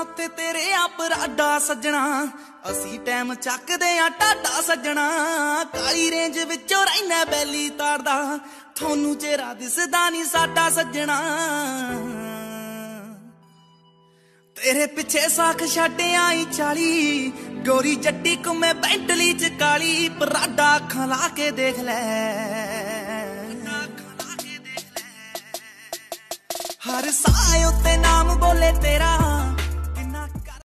ਉੱਤੇ ਤੇਰੇ ਆਪ ਸੱਜਣਾ। ਅਸੀਂ ਟਾਈਮ ਚੱਕਦੇ ਆ ਟਾਡਾ ਸੱਜਣਾ। ਕਾਲੀ ਰੇਂਜ ਵਿੱਚੋਂ ਰਹਿਣਾ ਬੈਲੀ ਤਾਰਦਾ। ਤੁਹਾਨੂੰ ਚਿਹਰਾ ਦਿਸਦਾ ਨਹੀਂ ਸਾਡਾ ਸੱਜਣਾ। ਤੇਰੇ ਪਿੱਛੇ ਸਾਖ ਛੱਡ ਆਈ ਚਾਲੀ। ਗੋਰੀ ਜੱਟੀ ਕੁਮੇ ਬੈਂਟਲੀ ਚ ਕਾਲੀ। ਪਰਾਡਾ ਅੱਖਾਂ ਲਾ ਕੇ ਦੇਖ ਲੈ। ਹਰ ਸਾਹ ਉੱਤੇ ਨਾਮ ਬੋਲੇ ਤੇਰਾ।